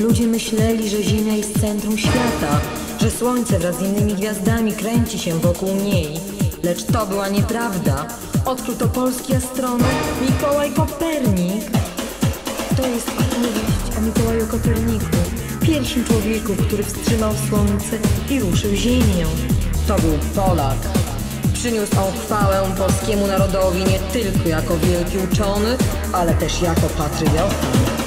Ludzie myśleli, że Ziemia jest centrum świata, że Słońce wraz z innymi gwiazdami kręci się wokół niej. Lecz to była nieprawda. Odkrył to polski astronom Mikołaj Kopernik. To jest opowieść o Mikołaju Koperniku, pierwszym człowieku, który wstrzymał Słońce i ruszył Ziemię. To był Polak. Przyniósł on chwałę polskiemu narodowi nie tylko jako wielki uczony, ale też jako patriota.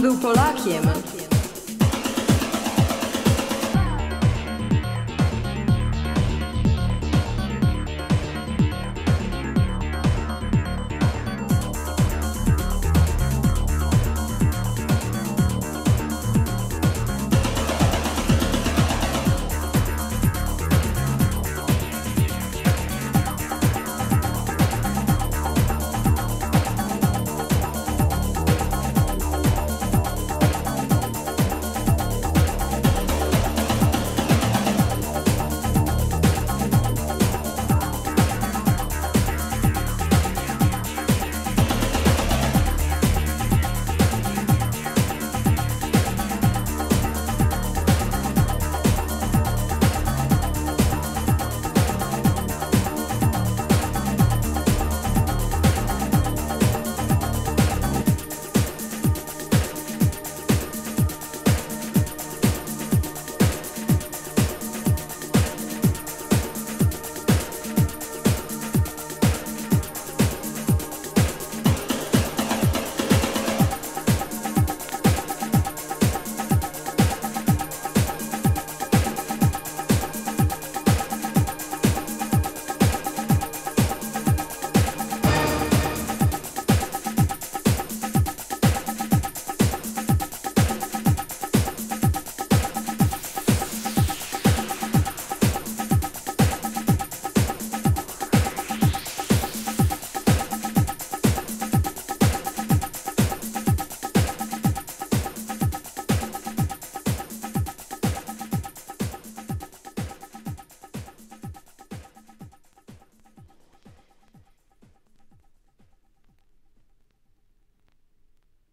Był Polakiem,